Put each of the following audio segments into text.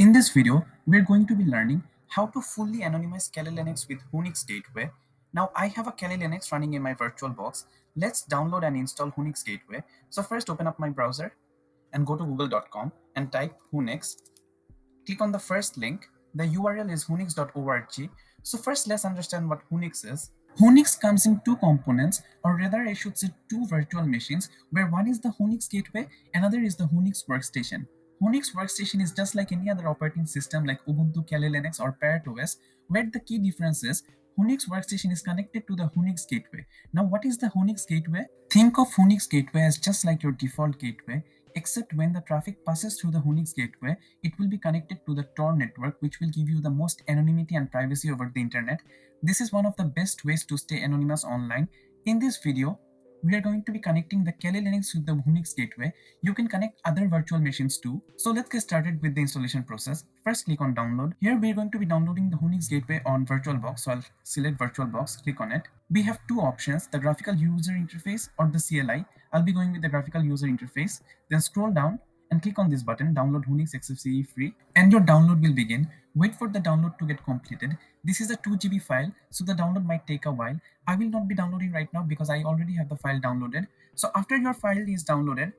In this video, we're going to be learning how to fully anonymize Kali Linux with Whonix Gateway. Now, I have a Kali Linux running in my VirtualBox. Let's download and install Whonix Gateway. So first open up my browser and go to google.com and type Whonix. Click on the first link. The URL is whonix.org. So first, let's understand what Whonix is. Whonix comes in two components, or rather I should say two virtual machines, where one is the Whonix Gateway, another is the Whonix Workstation. Whonix Workstation is just like any other operating system like Ubuntu, Kali Linux, or Parrot OS, where the key difference is Whonix Workstation is connected to the Whonix Gateway. Now, what is the Whonix Gateway? Think of Whonix Gateway as just like your default gateway, except when the traffic passes through the Whonix Gateway, it will be connected to the Tor network, which will give you the most anonymity and privacy over the internet. This is one of the best ways to stay anonymous online. In this video, we are going to be connecting the Kali Linux with the Whonix gateway. You can connect other virtual machines too. So let's get started with the installation process. First click on download. Here we are going to be downloading the Whonix gateway on VirtualBox. So I'll select VirtualBox, click on it. We have two options, the graphical user interface or the CLI. I'll be going with the graphical user interface. Then scroll down and click on this button, download Whonix XFCE free and your download will begin. Wait for the download to get completed. This is a 2 GB file, so the download might take a while. I will not be downloading right now because I already have the file downloaded. So after your file is downloaded,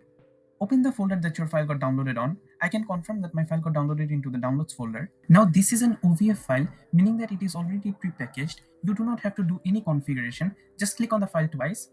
open the folder that your file got downloaded on. I can confirm that my file got downloaded into the downloads folder. Now this is an OVF file, meaning that it is already pre-packaged. You do not have to do any configuration. Just click on the file twice.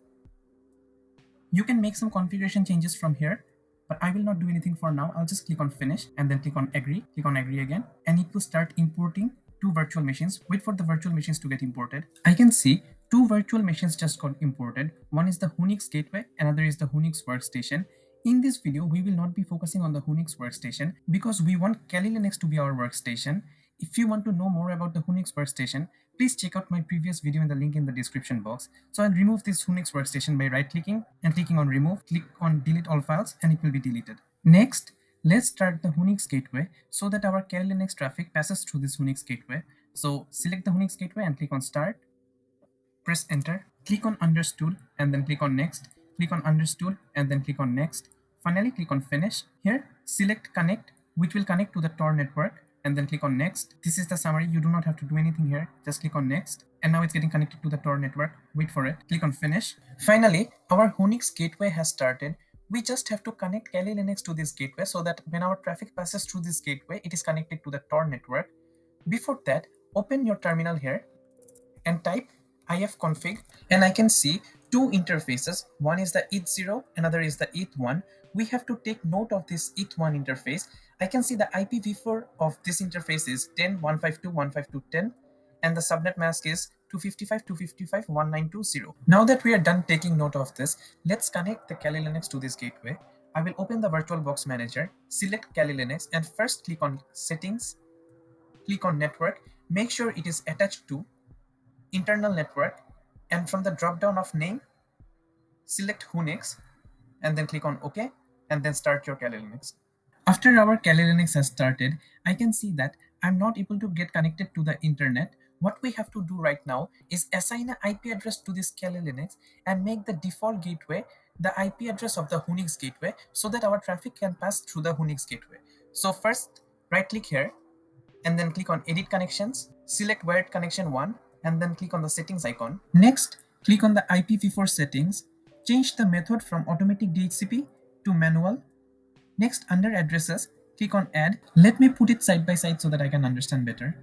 You can make some configuration changes from here but I will not do anything for now. I'll just click on finish and then click on agree, click on agree again, and it will start importing two virtual machines. Wait for the virtual machines to get imported. I can see two virtual machines just got imported. One is the Whonix gateway, another is the Whonix workstation. In this video, we will not be focusing on the Whonix workstation because we want Kali Linux to be our workstation. If you want to know more about the Whonix workstation, please check out my previous video in the link in the description box. So I'll remove this Whonix workstation by right clicking and clicking on remove, click on delete all files and it will be deleted. Next, let's start the Whonix gateway so that our Kali Linux traffic passes through this Whonix gateway. So select the Whonix gateway and click on start, press enter, click on understood and then click on next, click on understood and then click on next. Finally, click on finish. Here, select connect, which will connect to the Tor network and then click on next. This is the summary. You do not have to do anything here. Just click on next. And now it's getting connected to the Tor network. Wait for it. Click on finish. Finally, our Whonix gateway has started. We just have to connect Kali Linux to this gateway so that when our traffic passes through this gateway, it is connected to the Tor network. Before that, open your terminal here and type ifconfig and I can see two interfaces. One is the ETH0, another is the ETH1. We have to take note of this ETH1 interface I can see the IPv4 of this interface is 10.152.152.10 and the subnet mask is 255.255.1920. Now that we are done taking note of this, let's connect the Kali Linux to this gateway. I will open the VirtualBox Manager, select Kali Linux and first click on Settings, click on Network, make sure it is attached to Internal Network and from the drop down of name, select Whonix and then click on OK and then start your Kali Linux. After our Kali Linux has started, I can see that I'm not able to get connected to the internet. What we have to do right now is assign an IP address to this Kali Linux and make the default gateway the IP address of the Whonix gateway so that our traffic can pass through the Whonix gateway. So first, right click here and then click on edit connections, select wired connection 1 and then click on the settings icon. Next, click on the IPv4 settings, change the method from automatic DHCP to manual Next, under addresses, click on add. Let me put it side by side so that I can understand better.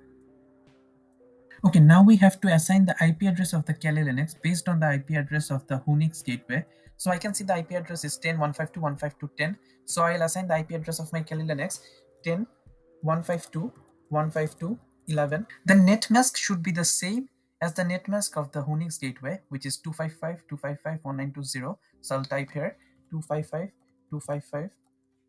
Okay, now we have to assign the IP address of the Kali Linux based on the IP address of the Whonix gateway. So I can see the IP address is 10.152.152.10. So I'll assign the IP address of my Kali Linux 10.152.152.11. The net mask should be the same as the net mask of the Whonix gateway, which is 255.255.1920. So I'll type here 255.255.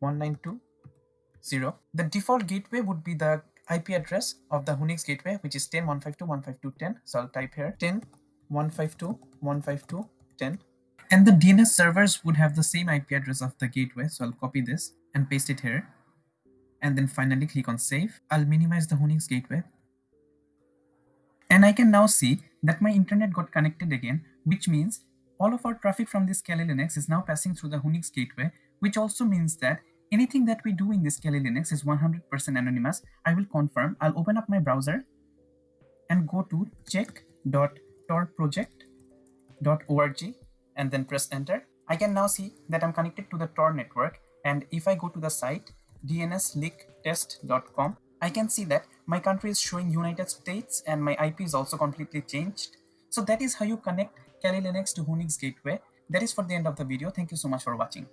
192.0. The default gateway would be the IP address of the Whonix gateway, which is 10.152.152.10. So I'll type here 10.152.152.10. And the DNS servers would have the same IP address of the gateway. So I'll copy this and paste it here. And then finally click on save. I'll minimize the Whonix gateway. And I can now see that my internet got connected again, which means all of our traffic from this Kali Linux is now passing through the Whonix gateway which also means that anything that we do in this Kali Linux is 100% anonymous. I will confirm. I'll open up my browser and go to check.torproject.org and then press enter. I can now see that I'm connected to the Tor network. And if I go to the site dnsleaktest.com, I can see that my country is showing United States and my IP is also completely changed. So that is how you connect Kali Linux to Whonix Gateway. That is for the end of the video. Thank you so much for watching.